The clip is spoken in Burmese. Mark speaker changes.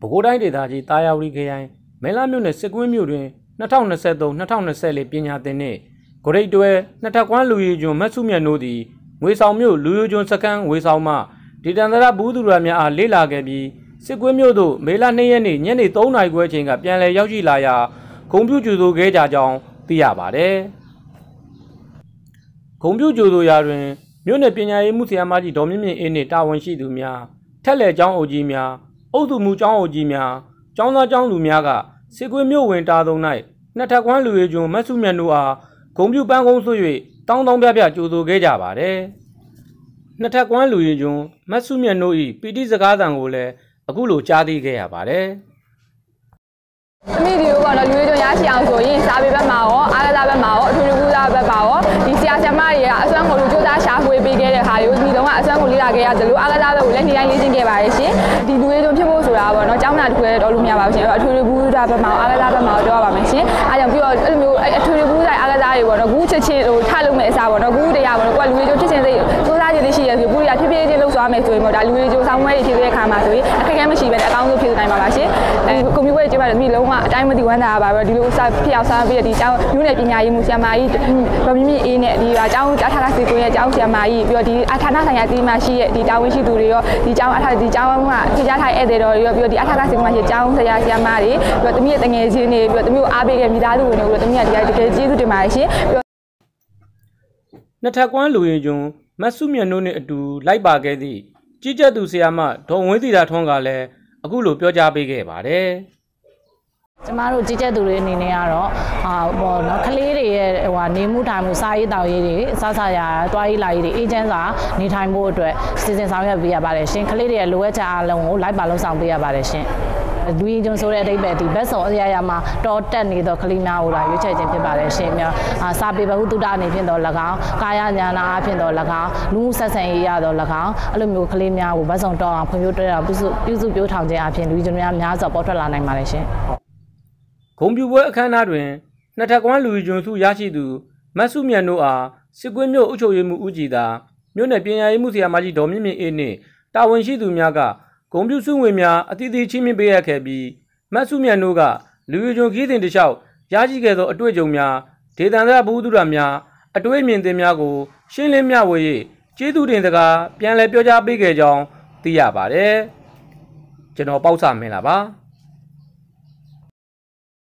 Speaker 1: ပဲခူးတိုင်းဒေသကြီးတာယာဝတီခရိုင်မဲလာမြို့နယ်စစ်ကွင်းမြို့တွင်2023-2024ပညာသင်နှင့်ဂရိတ်တွဲနှစ်ထပ်ကွမ်းလူရီကျွန်းမတ်စုမြတ်တို့သည်ငွေဆောင်မြို့လူရီကျွန်းစခန်းငွေဆောင်မှဒေတန်သရဘူးသူရများအားလေ့လာခဲ့ပြီးစစ်ကွင်းမြို့သို့မေလ2ရက်နေ့ညနေ3နာရီခွဲအချိန်ကပြန်လည်ရောက်ရှိလာရာဂုံပြူကျူဆိုခဲ့ကြကြောင်းသိရပါသည်။ဂုံပြူကျူဆိုရာတွင်မြို့နယ်ပညာရေးမှုဆရာမကြီးဒေါ်မြင့်မြင့်အေးနှင့်တာဝန်ရှိသူများထက်လက်ကျောင်းအုပ်ကြီးများ အုပ်စုမှုကျောင်းအုပ်ကြီးများကျောင်းသားကျောင်းသူများကစစ်ကွေးမြို့ဝင်တာသုံး၌နှစ်ထပ်ကွမ်းလူရဲကျွန်းမတ်စုမြတ်တို့အားဂုံပြူပန်းကုန်းဆွ၍တောင်းတောင်းပြပြကြိုဆိုခဲ့ကြပါတယ်။နှစ်ထပ်ကွမ်းလူရဲကျွန်းမတ်စုမြတ်တို့၏ပီတိစကားသံကိုလည်းအခုလိုကြားသိခဲ့ရပါတယ်။
Speaker 2: သမီးဒီကိုကတော့လူတွေကြုံရရှိအောင်ဆိုရင်စာပေဘက်မှာရောအားကစားဘက်မှာရောအထွေထွေကူစားဘက်မှာရောဒီဆရာဆရာမတွေကအစွမ်းကိုလူကြိုးစားရှာဖွေပေးခဲ့တဲ့ဟာတွေကိုဒီတော့က အစွမ်းကိုလေ့လာခဲ့ရတယ်လို့အားကစားဘက်ကိုလည်းနေ့တိုင်းလေ့ကျင့်ခဲ့ပါတယ်ရှင်ဒီလူတွေကြုံဖြစ်ဖို့ဆိုတာပေါ့နော်ကျောင်းသားတစ်ခုလည်းတော်လို့မရပါဘူးရှင်အထွေထွေကူစားဘက်မှာရောအားကစားဘက်မှာရောတော့ပါမယ်ရှင်အားကြောင့်ပြီးတော့အဲ့လိုမျိုးအထွေထွေကူစားအားကစားတွေပေါ့နော်ဂူးချစ်ချင်းဟိုထလုပ်မဲ့အစားပေါ့နော်ဂူးတရားပေါ့နော်ကိုကလူတွေကြုံဖြစ်ချင်းစိတ် သွားမယ်ဆိုရင်ပေါ့ဒါလူတွေကြုံဆောင်မွဲတွေဖြစ်တဲ့အခါမှာဆိုရင်အခက်အခဲမရှိဘဲနဲ့အကောင်းဆုံးဖြစ်နိုင်ပါပါရှင်အဲကွန်ပျူတာကျပါတယ်ဒီလုံးကအတိုင်းမသိဝမ်းသာပါပဲဒီလိုစဖြစ်အောင်စားပြီးဒီကျောင်းမြို့နယ်ပညာရေးမှုဆရာမကြီးဗမီမီအေးနဲ့ဒီအကျောင်းအထာရစီကိုရဲ့ကျောင်းဆရာမကြီးပြီးတော့ဒီအထာဏဆိုင်ရာတီးမှရှိရဲ့ဒီတာဝန်ရှိသူတွေရောဒီကျောင်းအထာဒီကျောင်းကဖြေကြားထားဧည့်သည်တော်တွေရောပြီးတော့ဒီအထာရစီကိုမှရှိကျောင်းဆရာဆရာမတွေပြီးတော့တမီးရဲ့တငယ်ချင်းတွေပြီးတော့တမီးကိုအားပေးခဲ့မိသားစုဝင်တွေပြီးတော့တမီးကဒီတကယ်ကျေးဇူးတင်ပါတယ်ရှင်ပြီးတော့
Speaker 1: နှစ်ထပ်ကွမ်းလူရင်ကျွန်း မတ်စုမြတ်တို့နဲ့အတူလိုက်ပါခဲ့သည့်ကြီးကြပ်သူဆရာမဒေါ်ဝင်းသီတာထွန်းကလည်းအခုလိုပြောကြားပေးခဲ့ပါတယ်။
Speaker 3: ကျမတို့ကြီးကြပ်သူတွေအနေနဲ့ကတော့ဟာပေါ့နော်ကလေးတွေရဲ့ဟိုဟာနေမှုထိုင်မှုစားရေးတောက်ရေးတွေစားစားရတွားရေးလာရေးတွေအေဂျင့်စာနေထိုင်ဖို့အတွက်စီစဉ်ဆောင်ရွက်ပေးရပါတယ်ရှင်ကလေးတွေရဲ့လိုအပ်ချက်အားလုံးကိုလိုက်ပါလုံဆောင်ပေးရပါတယ်ရှင် လူရင်ကျုံဆိုတဲ့အတိတ်ပဲဒီဘက်ဆောင်အရာရာမှာတော်တက်နေသောကလေးများကိုလာရွေးချယ်ခြင်းဖြစ်ပါတယ်ရှင်များစာပေဘဟုတုတအနေဖြင့်တော့၎င်းကာယညာနာအဖြစ်တော့၎င်းလူမှုဆက်ဆံရေးရတော့၎င်းအဲ့လိုမျိုးကလေးများကိုဘက်ဆောင်တော်အောင်ဖွံ့ဖြိုးတိုးတက်အောင်ပြုစုပြုစုပြောထောင်ခြင်းအပြင်လူရင်ကျုံများများစွာပေါ်ထွက်လာနိုင်ပါတယ်ရှင်
Speaker 1: ဂုံပြူပွဲအခမ်းအနားတွင်နှစ်ထပ်ကွမ်းလူကြီးကျွန်းစုရရှိသူမတ်စုမြတ်တို့အားစစ်ကွင်းမြို့အုပ်ချုပ်ရေးမှူးဦးကြည်သာမြို့နယ်ပြည်နယ်ရေးမှူးဆရာမကြီးဒေါ်မြင့်မြင့်အေးနှင့်တာဝန်ရှိသူများက ဂုံပြူစုဝင်များအသီးသီးချင်းမြင့်ပေးရခဲ့ပြီးမတ်စုမြတ်တို့ကလူကြီးကျွန်းခီးစဉ်တစ်လျှောက်ရရှိခဲ့သောအတွေ့အကြုံများဒေသန္တရဘူးသူရများအတွေ့အမြင်သင်များကို ရှင်းလင်းမျှဝေ၍ကျေးဇူးတင်စကားပြန်လည်ပြောကြားပေးခဲ့ကြောင်းသိရပါတယ်ကျွန်တော်ပေါ့ဆမင်းလာပါ